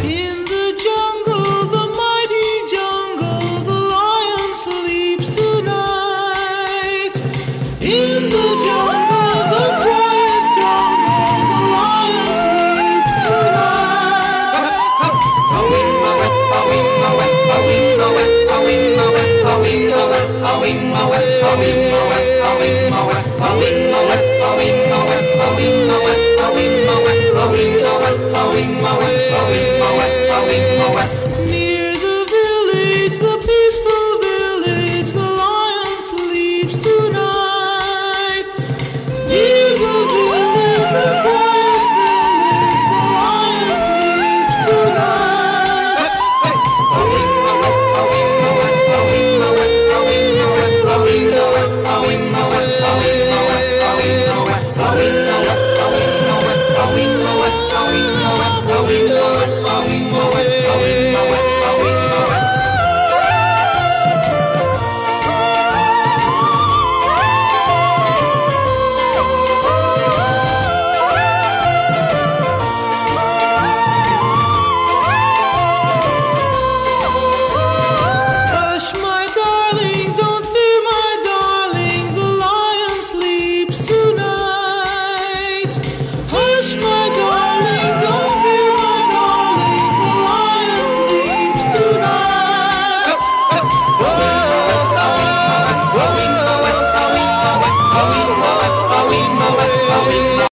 In away.